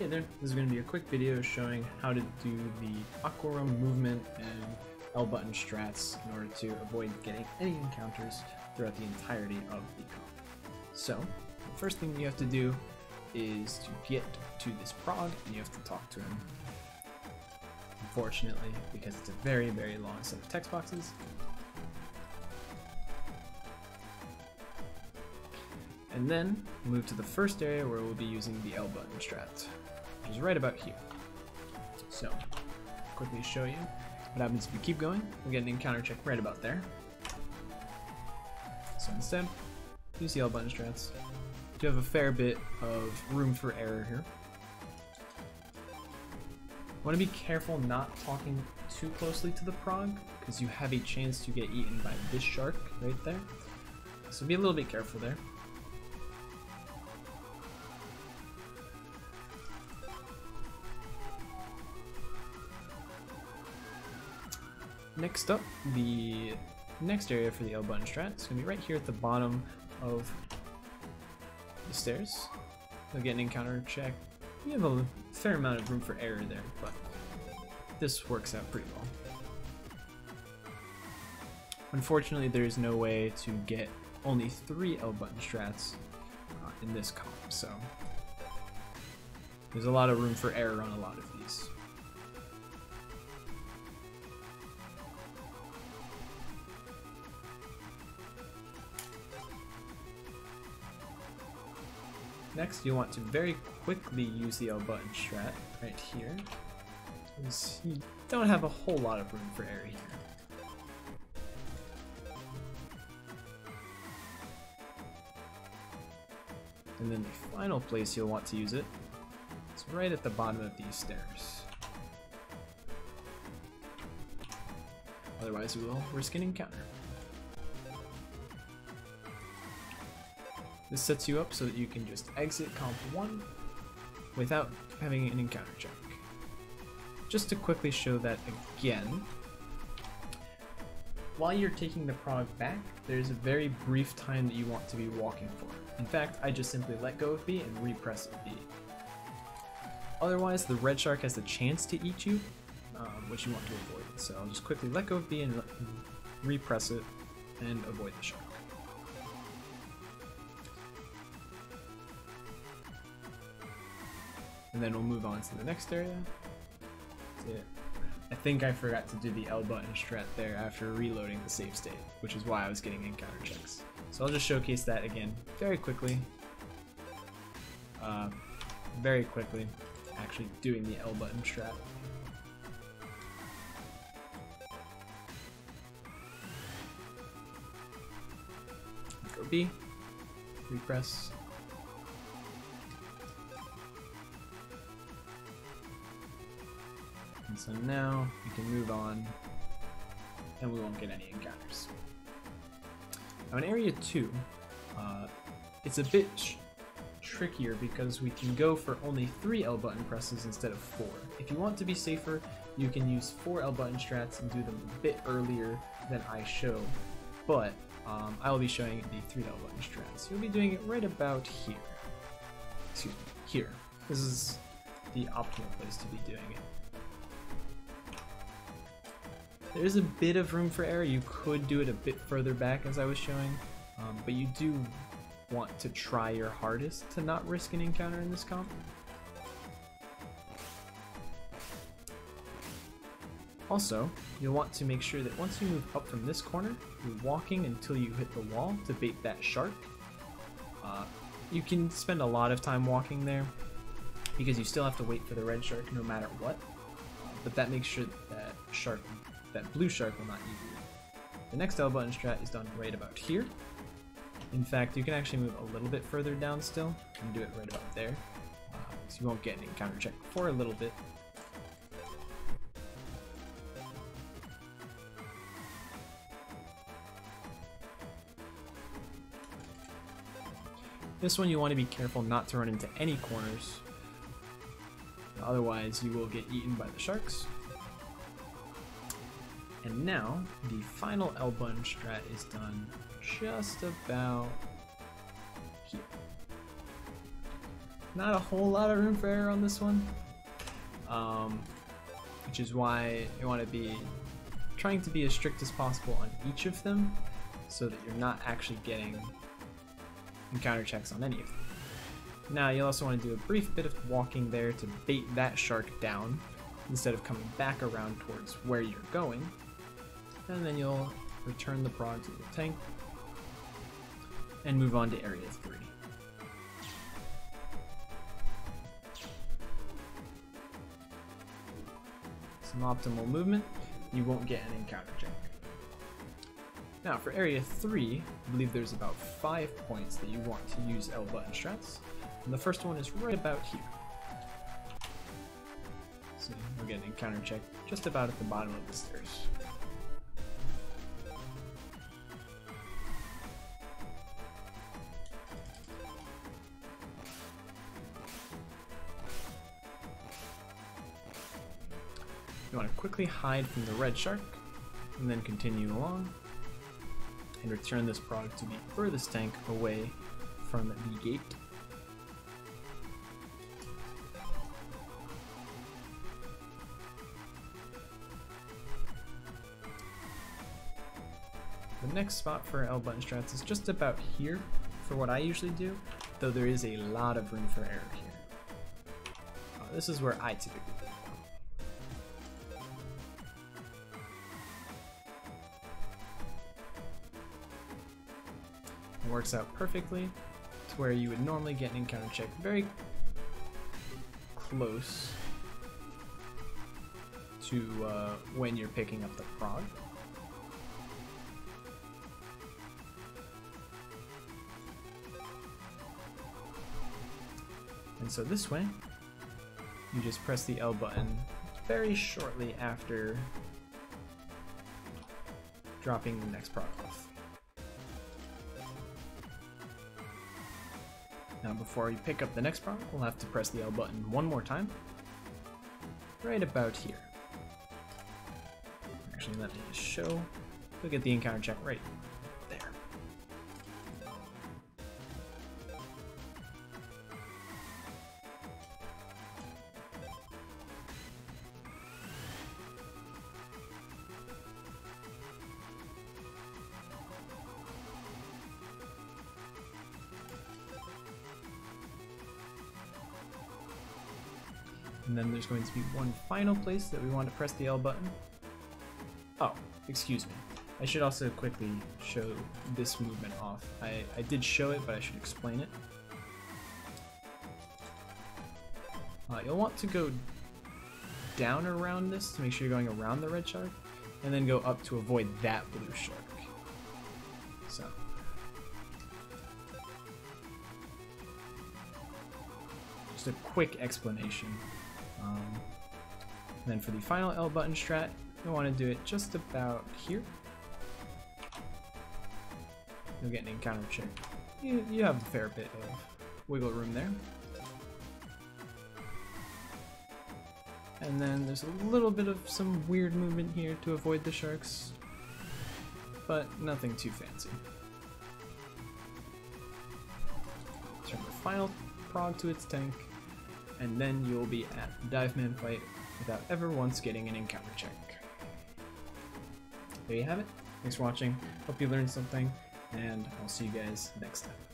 Hey there, this is going to be a quick video showing how to do the Aqua movement and L button strats in order to avoid getting any encounters throughout the entirety of the comp. So, the first thing you have to do is to get to this prog and you have to talk to him. Unfortunately, because it's a very, very long set of text boxes, and then move to the first area where we'll be using the L button strat which is right about here. So, quickly show you what happens if you keep going. We get an encounter check right about there. So instead, use the L button strats. You have a fair bit of room for error here. Want to be careful not talking too closely to the prog, because you have a chance to get eaten by this shark right there. So be a little bit careful there. Next up, the next area for the L button strat is going to be right here at the bottom of the stairs. You'll get an encounter check. You have a fair amount of room for error there, but this works out pretty well. Unfortunately, there is no way to get only three L button strats uh, in this comp, so there's a lot of room for error on a lot of these. Next, you want to very quickly use the L button strat right here. Because you don't have a whole lot of room for error here. And then the final place you'll want to use it is right at the bottom of these stairs. Otherwise, we will risk an encounter. This sets you up so that you can just exit comp 1 without having an encounter check. Just to quickly show that again, while you're taking the prog back, there's a very brief time that you want to be walking for. In fact, I just simply let go of B and repress B. Otherwise, the red shark has the chance to eat you, um, which you want to avoid. So I'll just quickly let go of B and repress it and avoid the shark. And then we'll move on to the next area. I think I forgot to do the L button strat there after reloading the save state, which is why I was getting encounter checks. So I'll just showcase that again very quickly. Uh, very quickly, actually doing the L button strat. Go B, repress, so now we can move on and we won't get any encounters. Now in area 2, uh, it's a bit trickier because we can go for only 3 L button presses instead of 4. If you want to be safer, you can use 4 L button strats and do them a bit earlier than I show, but um, I will be showing the 3 L button strats. You'll be doing it right about here. Excuse me, here. This is the optimal place to be doing it. There's a bit of room for error. You could do it a bit further back as I was showing, um, but you do want to try your hardest to not risk an encounter in this comp. Also, you'll want to make sure that once you move up from this corner, you're walking until you hit the wall to bait that shark. Uh, you can spend a lot of time walking there because you still have to wait for the red shark no matter what, but that makes sure that shark that blue shark will not eat you. The next L button strat is done right about here. In fact, you can actually move a little bit further down still and do it right about there. Uh, so you won't get an encounter check for a little bit. This one you want to be careful not to run into any corners. Otherwise you will get eaten by the sharks. And now, the final L button strat is done just about here. not a whole lot of room for error on this one. Um, which is why you want to be trying to be as strict as possible on each of them so that you're not actually getting encounter checks on any of them. Now you'll also want to do a brief bit of walking there to bait that shark down instead of coming back around towards where you're going. And then you'll return the prog to the tank and move on to area 3. Some optimal movement, you won't get an encounter check. Now for area 3, I believe there's about 5 points that you want to use L button strats, and the first one is right about here. So we'll get an encounter check just about at the bottom of the stairs. You want to quickly hide from the red shark, and then continue along, and return this prog to the furthest tank away from the gate. The next spot for L button strats is just about here for what I usually do, though there is a lot of room for error here. Uh, this is where I typically It works out perfectly to where you would normally get an encounter check very close to uh, when you're picking up the prog. And so this way, you just press the L button very shortly after dropping the next prog off. Now before we pick up the next prog, we'll have to press the L button one more time. Right about here. Actually, let me show. Look get the encounter check right And then there's going to be one final place that we want to press the L button. Oh, excuse me. I should also quickly show this movement off. I, I did show it, but I should explain it. Uh, you'll want to go down around this to make sure you're going around the red shark, and then go up to avoid that blue shark. So. Just a quick explanation. Um, then for the final L button strat, you want to do it just about here. You'll get an encounter check. You, you have a fair bit of wiggle room there. And then there's a little bit of some weird movement here to avoid the sharks, but nothing too fancy. Turn the final prog to its tank, and then you'll be at the Dive Man fight without ever once getting an encounter check. There you have it. Thanks for watching. Hope you learned something, and I'll see you guys next time.